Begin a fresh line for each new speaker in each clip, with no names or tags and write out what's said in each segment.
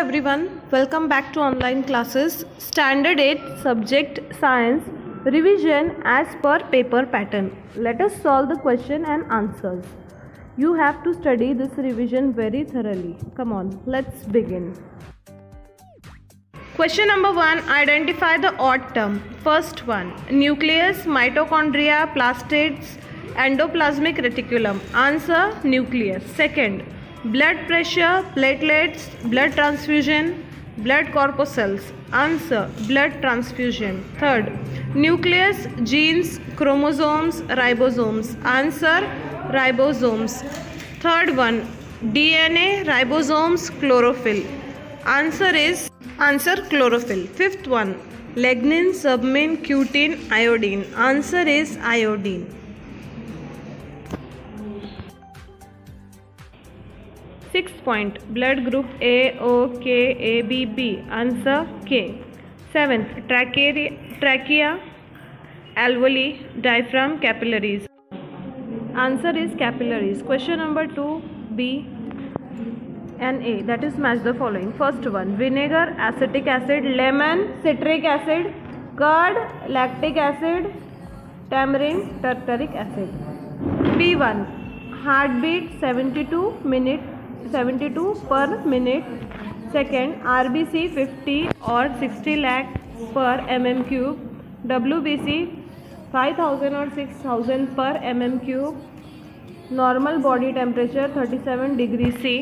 everyone, welcome back to online classes. Standard 8 Subject Science Revision as per paper pattern. Let us solve the question and answers. You have to study this revision very thoroughly. Come on, let's begin. Question number 1 Identify the odd term. First one Nucleus, mitochondria, plastids, endoplasmic reticulum. Answer Nucleus. Second blood pressure, platelets, blood transfusion, blood corpuscles. Answer blood transfusion. Third, nucleus, genes, chromosomes, ribosomes. Answer ribosomes. Third one, DNA, ribosomes, chlorophyll. Answer is answer chlorophyll. Fifth one, lignin, suberin, cutin, iodine. Answer is iodine. Sixth point blood group A, O, K, A, B, B. Answer K. Seventh trachea, trachea alveoli, diaphragm, capillaries. Answer is capillaries. Question number 2 B and A that is match the following. First one vinegar, acetic acid, lemon, citric acid, curd, lactic acid, tamarind, tartaric acid. B1 heartbeat 72 minute 72 per minute second rbc 50 or 60 lakh per mm cube wbc 5000 or 6000 per mm cube normal body temperature 37 degree c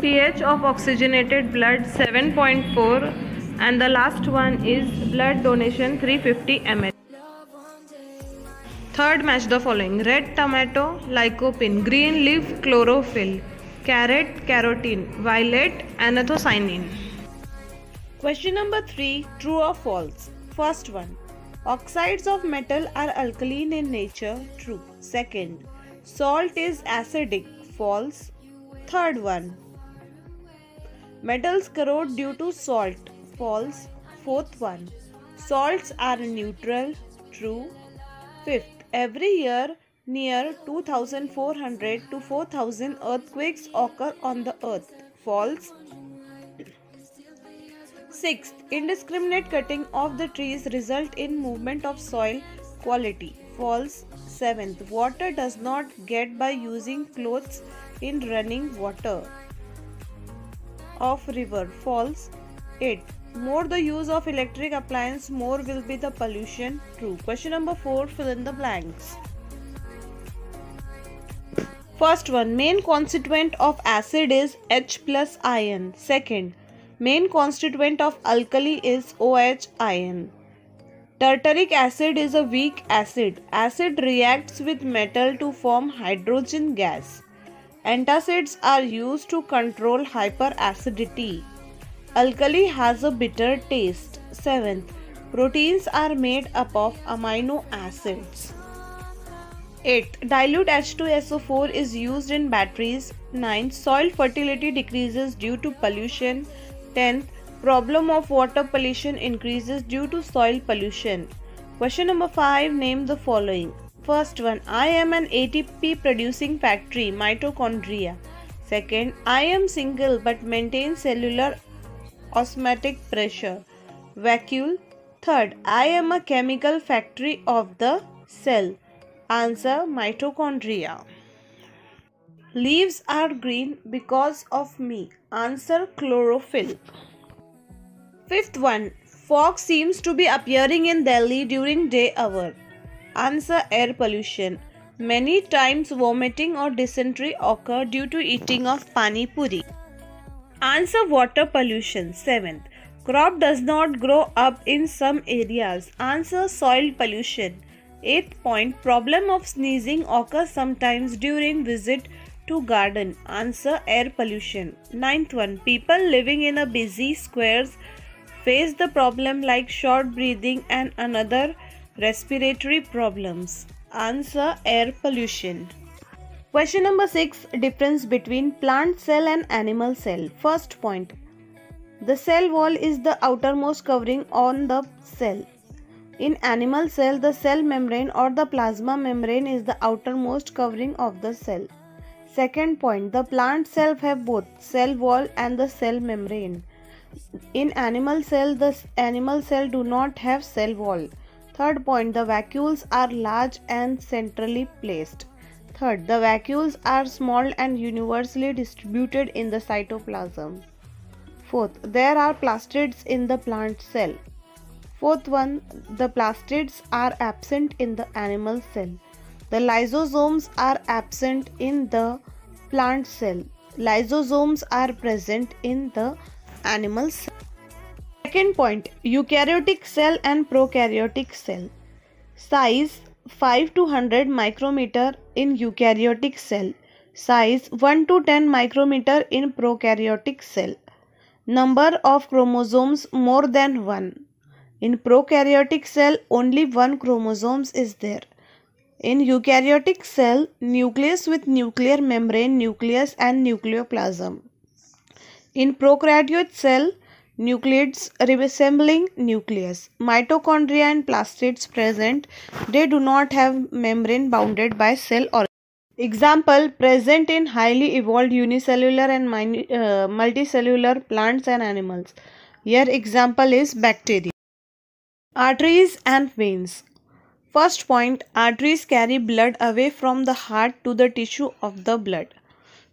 ph of oxygenated blood 7.4 and the last one is blood donation 350 ml Third match the following red tomato lycopene, green leaf chlorophyll, carrot carotene, violet anthocyanin. Question number 3 True or false? First one Oxides of metal are alkaline in nature. True. Second Salt is acidic. False. Third one Metals corrode due to salt. False. Fourth one Salts are neutral. True. Fifth Every year, near 2400 to 4000 earthquakes occur on the earth. False. Sixth, indiscriminate cutting of the trees result in movement of soil quality. False. Seventh, water does not get by using clothes in running water of river. False. 8 more the use of electric appliance more will be the pollution. True question number 4 fill in the blanks. First one main constituent of acid is h plus ion. Second main constituent of alkali is oh ion. Tartaric acid is a weak acid. Acid reacts with metal to form hydrogen gas. Antacids are used to control hyperacidity Alkali has a bitter taste. 7th. Proteins are made up of amino acids. 8. Dilute H2SO4 is used in batteries. 9. Soil fertility decreases due to pollution. 10th. Problem of water pollution increases due to soil pollution. Question number 5. Name the following. First one. I am an ATP producing factory, mitochondria. Second, I am single but maintain cellular osmotic pressure. Vacuole. Third, I am a chemical factory of the cell. Answer mitochondria. Leaves are green because of me. Answer chlorophyll. Fifth one. Fog seems to be appearing in Delhi during day hour. Answer air pollution. Many times vomiting or dysentery occur due to eating of pani puri. Answer water pollution. 7th. Crop does not grow up in some areas. Answer soil pollution. 8th point. Problem of sneezing occurs sometimes during visit to garden. Answer air pollution. 9th one. People living in a busy squares face the problem like short breathing and another respiratory problems. Answer air pollution. Question number 6 Difference between plant cell and animal cell. First point The cell wall is the outermost covering on the cell. In animal cell, the cell membrane or the plasma membrane is the outermost covering of the cell. Second point, the plant cell have both cell wall and the cell membrane. In animal cell, the animal cell do not have cell wall. Third point, the vacuoles are large and centrally placed. Third, the vacuoles are small and universally distributed in the cytoplasm. Fourth, there are plastids in the plant cell. Fourth one, the plastids are absent in the animal cell. The lysosomes are absent in the plant cell. Lysosomes are present in the animal cell. Second point eukaryotic cell and prokaryotic cell. Size 5 to 100 micrometer in eukaryotic cell. Size 1 to 10 micrometer in prokaryotic cell. Number of chromosomes more than 1. In prokaryotic cell only one chromosomes is there. In eukaryotic cell, nucleus with nuclear membrane, nucleus and nucleoplasm. In prokaryotic cell, nucleoids resembling nucleus. Mitochondria and plastids present, they do not have membrane bounded by cell or Example present in highly evolved unicellular and uh, multicellular plants and animals. Here example is bacteria. Arteries and veins. First point arteries carry blood away from the heart to the tissue of the blood.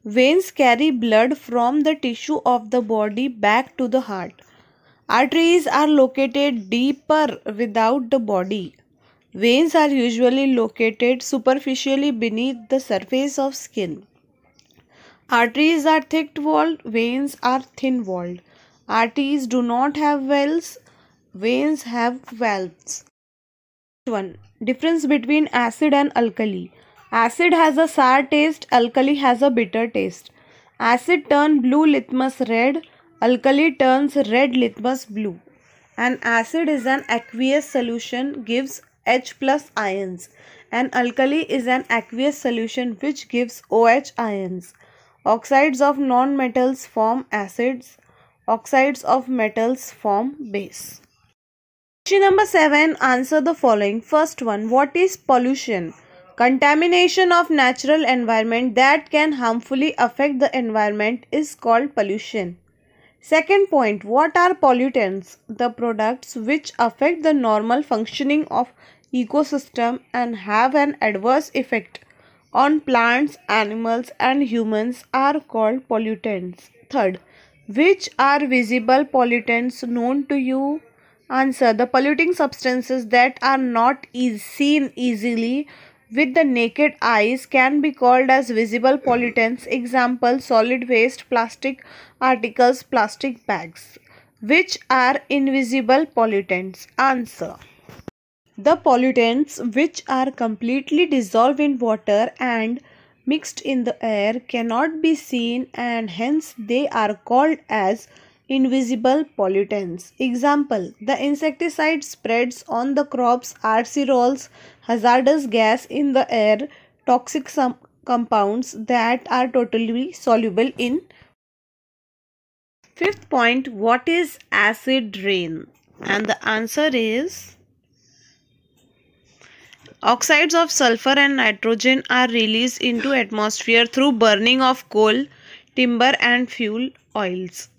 Veins carry blood from the tissue of the body back to the heart. Arteries are located deeper without the body. Veins are usually located superficially beneath the surface of skin. Arteries are thick-walled, veins are thin-walled. Arteries do not have valves, veins have valves. 1. Difference between acid and alkali. Acid has a sour taste, alkali has a bitter taste. Acid turns blue litmus red, alkali turns red litmus blue. An acid is an aqueous solution gives H plus ions. An alkali is an aqueous solution which gives OH ions. Oxides of non-metals form acids. Oxides of metals form base. Question number 7. Answer the following. First one. What is pollution? Contamination of natural environment that can harmfully affect the environment is called pollution. Second point, what are pollutants? The products which affect the normal functioning of ecosystem and have an adverse effect on plants, animals and humans are called pollutants. Third, which are visible pollutants known to you? Answer, the polluting substances that are not e seen easily with the naked eyes can be called as visible mm-hmm. pollutants. Example solid waste, plastic articles, plastic bags. Which are invisible pollutants? Answer. The pollutants which are completely dissolved in water and mixed in the air cannot be seen and hence they are called as invisible pollutants. Example, the insecticide spreads on the crops aerosols, hazardous gas in the air, toxic compounds that are totally soluble in Fifth point, what is acid rain? And the answer is Oxides of sulfur and nitrogen are released into atmosphere through burning of coal, timber and fuel oils.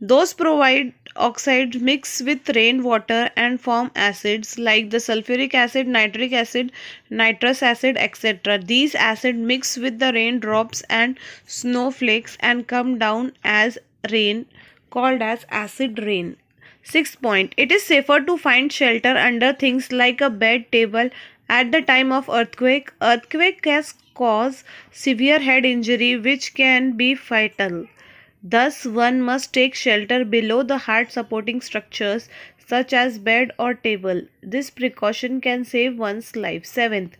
Those provide oxides mix with rainwater and form acids like the sulfuric acid, nitric acid, nitrous acid, etc. These acids mix with the raindrops and snowflakes and come down as rain called as acid rain. Sixth point, it is safer to find shelter under things like a bed table at the time of earthquake. Earthquake can cause severe head injury which can be fatal. Thus, one must take shelter below the heart supporting structures such as bed or table. This precaution can save one's life. Seventh,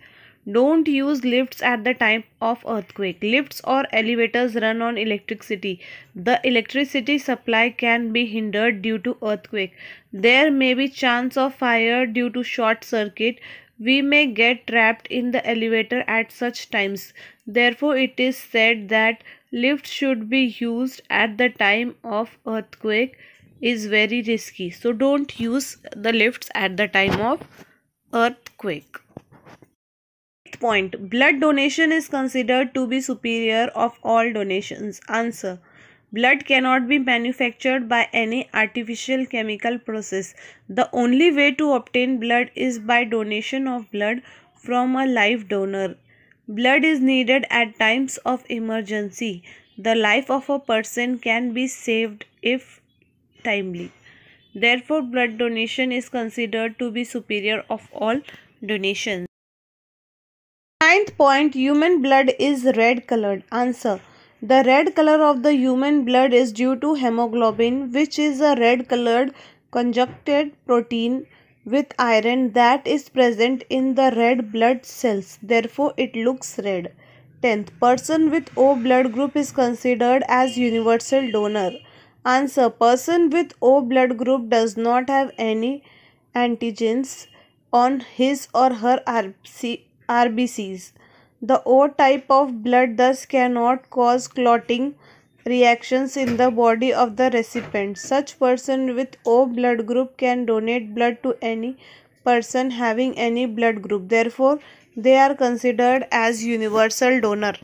don't use lifts at the time of earthquake. Lifts or elevators run on electricity. The electricity supply can be hindered due to earthquake. There may be chance of fire due to short circuit. We may get trapped in the elevator at such times. Therefore, it is said that lift should be used at the time of earthquake is very risky so don't use the lifts at the time of earthquake point blood donation is considered to be superior of all donations. Answer Blood cannot be manufactured by any artificial chemical process. The only way to obtain blood is by donation of blood from a live donor. Blood is needed at times of emergency. The life of a person can be saved if timely. Therefore, blood donation is considered to be superior of all donations. Ninth point Human blood is red colored. Answer the red color of the human blood is due to hemoglobin, which is a red colored conjugated protein with iron that is present in the red blood cells. Therefore, it looks red. 10th. Person with O blood group is considered as universal donor. Answer. Person with O blood group does not have any antigens on his or her RBCs. The O type of blood thus cannot cause clotting reactions in the body of the recipient. Such person with O blood group can donate blood to any person having any blood group. Therefore, they are considered as universal donor.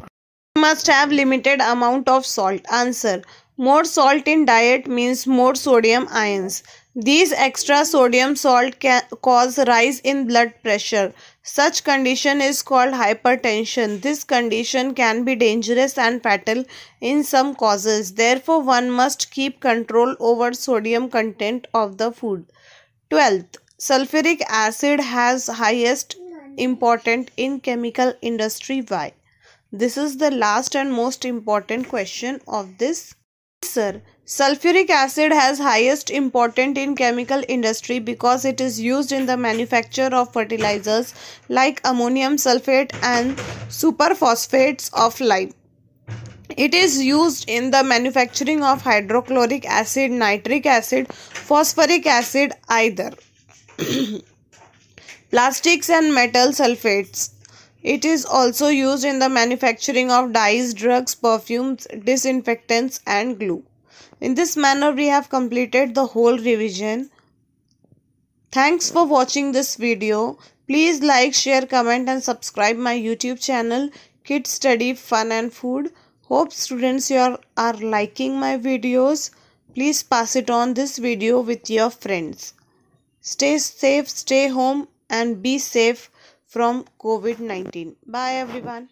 Must have limited amount of salt. Answer. More salt in diet means more sodium ions. These extra sodium salt can cause rise in blood pressure. Such condition is called hypertension. This condition can be dangerous and fatal in some causes. Therefore, one must keep control over sodium content of the food. 12th, sulfuric acid has highest important in chemical industry. Why? This is the last and most important question of this Sir, sulfuric acid has highest importance in chemical industry because it is used in the manufacture of fertilizers like ammonium sulfate and superphosphates of lime. It is used in the manufacturing of hydrochloric acid, nitric acid, phosphoric acid either. Plastics and metal sulfates. It is also used in the manufacturing of dyes, drugs, perfumes, disinfectants and glue. In this manner we have completed the whole revision. Thanks for watching this video. Please like, share, comment and subscribe my YouTube channel Kids Study Fun and Food. Hope students you are, are liking my videos. Please pass it on this video with your friends. Stay safe, stay home and be safe from COVID 19. Bye everyone.